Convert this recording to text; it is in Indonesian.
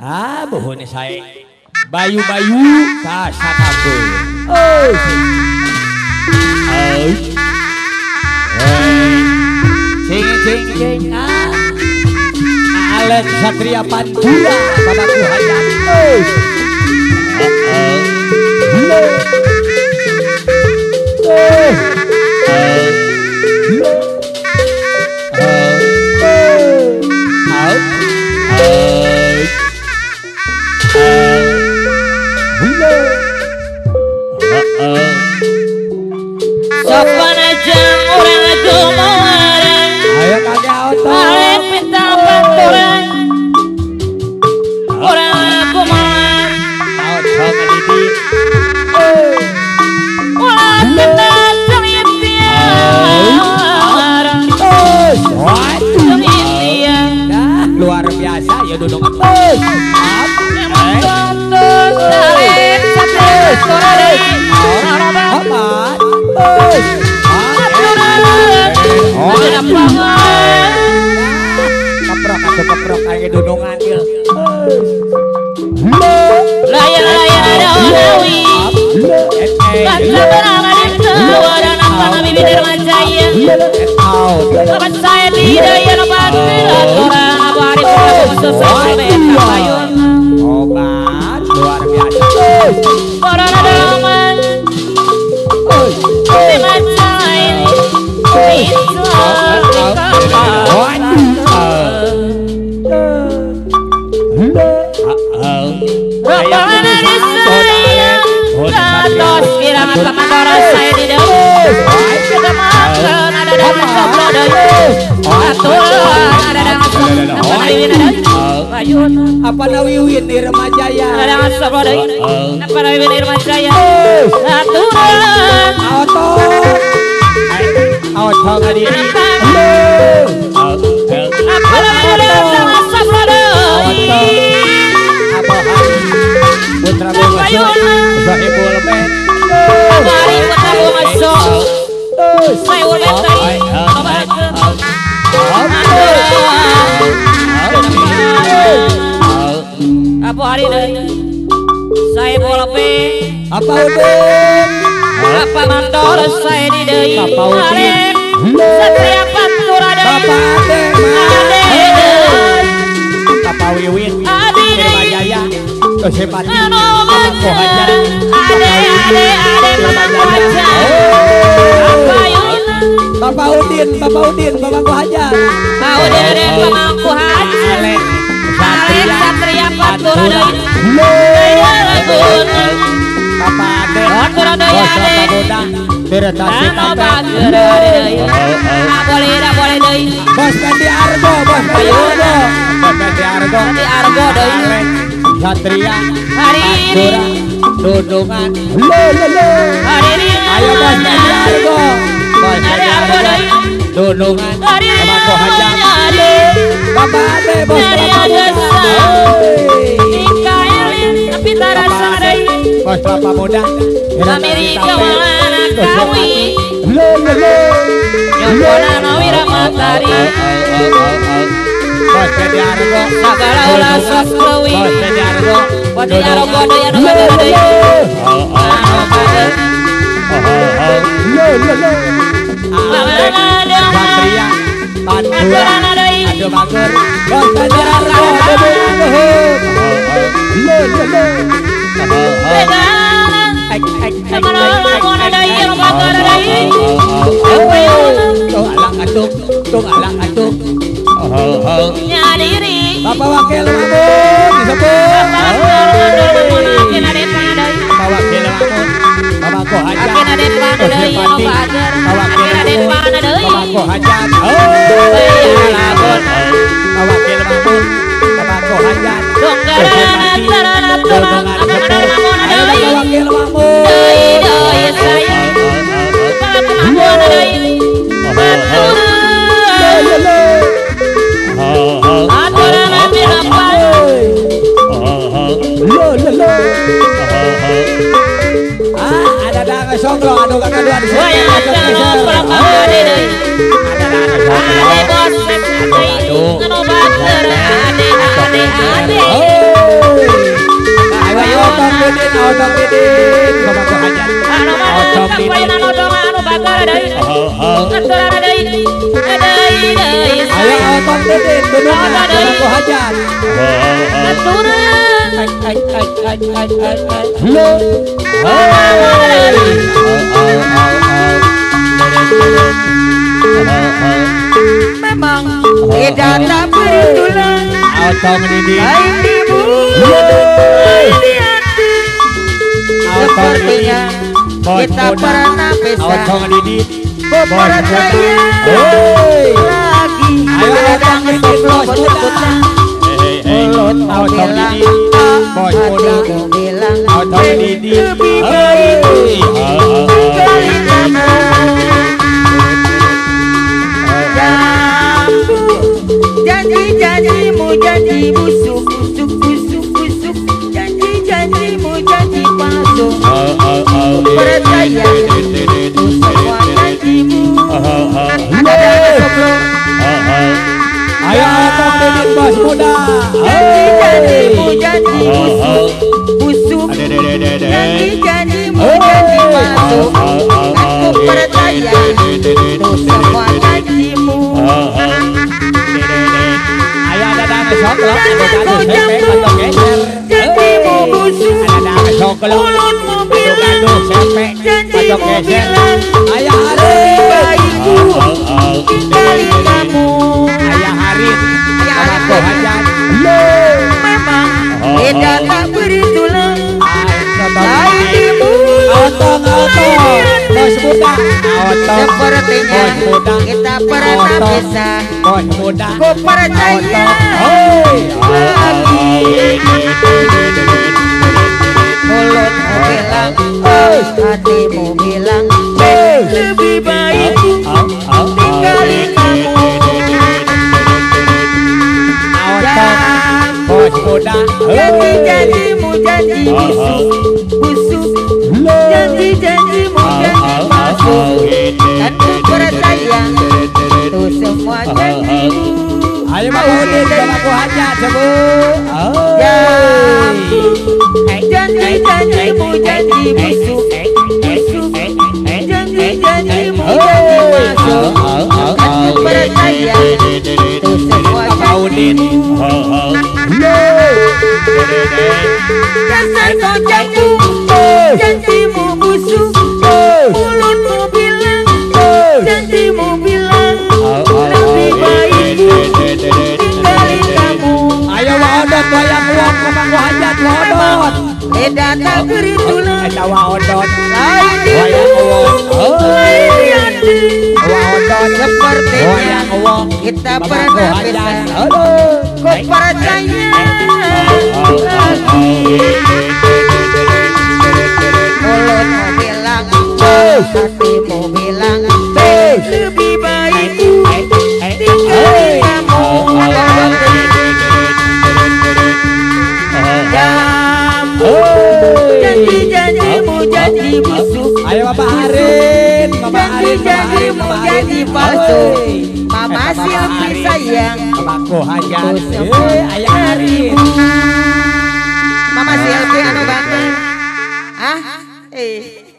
Ah, buhun saya. Bayu-bayu ka sakaku. Oh. Oh. Cing cing cing ah. Alex Satria Pantura bapakku Keprok atau keprok kayak dudungan il. Laya laya dawi Bangsa berangan itu Ada nampak bibi dermajaya Sobat saya tidak ya lepas Orang apa hari Pukul sesuai payung Obat luar biasa. Orang saya di dalam. Kita makan. Ada dalam sablodoy Aturan ada dalam sablodoy Ayun Apa nawiwin di remajaya? ada dalam sablodoy Apa lagi di rumah Aturan. Auto. Auto ngedidi. Apa lagi di dalam sablodoy Apa hari? Putra. Apa hari ini? Saya bola pe Apa udin? Apa mandor saya di deui Apa udin? Satria Pantura deui Bapak Ade. Ade deui Apa deui remajaya. Kesempatan. Anu Aku Udin, Bapak Udin, Bapakku hajar. Mau dere pamangku haja Alek. Alek Satria Lagun Bapak Ade. Bos Bapak boleh dah boleh Argo, Argo. Argo. Argo. Satria. Ayo Argo. Fendi Argo Argo. Hajar. nyari Bapak Ade, Bos Bos Bapak Muda. Amerika mana kawi Le, le, le. Yopona nawira matari Bos Fendi Argo. Sagala ulah saslewi Bos Fendi Argo. Wadi Argo deui anu bager deui Anu bager Le, le, le. Alek. Satria. Pantura. Aturana deui Aduh bager. Bos Fendi Argo. Dudungan luhur. Le, le, le. Patrian Panduan Ado Bagur Bantaran Ado Luhur Tung alang aduk, tung alang lamun deui deui saya lamun deui matur aturan abdi hafal ah ada. Dah kesongro aduh. Kakak dua di sini ada. Dah kesongro ada deui ada dah kesongro ada. Bos ada nganobat ada ada. Ada mah didin kapoyan anu dong anu bakal deui. Heeh. Aturan deui. Deui deui. Ayo otong didin Duduknya Otong deui. Bapak hajat Aturan. Ai ai ai ai ai ai ai Lo Memang tidak tak bertulang Otong didin Lain Sepertinya kita pernah pisah. Hei lagi. Ayo sebelum bos berputar Mulut mau bilang Hati muda mau bilang Otong didin Lebih baik Percaya Itu semua janjimu Ada dalam sebelum Ayo otong didin bos muda Janji-janjimu janji busuk Busuk Janji-janjimu janji palsu Aku percaya Itu semua janjimu Ayo ada dana soklo Janganku jambu Janjimu busuk Ada soklo Mulutmu bilang Ayah Harin baikku Tinggali kamu Ayah Harin. tuh hajat Lo Memang Tidak tak Otong otong Bos muda Otong Sepertinya kita pernah pisah Bos muda Ku percaya Hei Mulutmu bilang Hatimu bilang Lebih baik Tinggali kamu Otong Bos muda Janji-janjimu janji busuk Busuk Janji-janjimu janji palsu Dan ku percaya Itu semua janjimu Ayo Pak Udin sama aku hajat sebut Jambu Janji-janjimu janji busuk Busuk janji palsu Dan ku percaya Itu semua Pak Udin janjimu Dasar kau jambu wayang aku hajat Pak Odot Tidak tak beritulah Eta Pak Odot. Lain di Wayang hati Pak Odot. Sepertinya Wayang uang Kita pernah pisah Kau percaya? Lagi Janji busuk Ayo Bapak Harin Bapak Harin Janji-janjimu Harin palsu Oi. Mama Silvi sayang. Aku Eh, Ayah Harin Mama Silvi anu bantu Ah? Eh